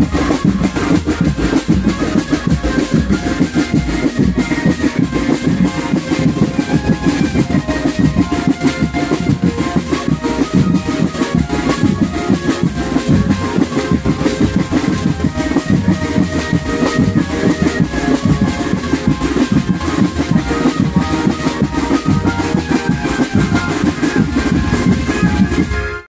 you